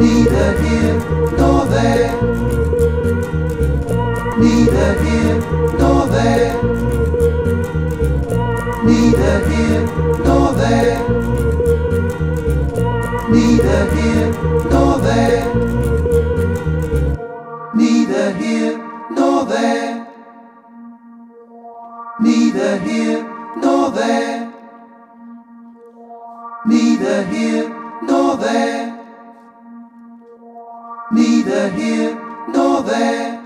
neither here nor there, neither here nor there, neither here nor there, neither here nor there, neither here nor there, neither here nor there, neither here nor there neither here nor there.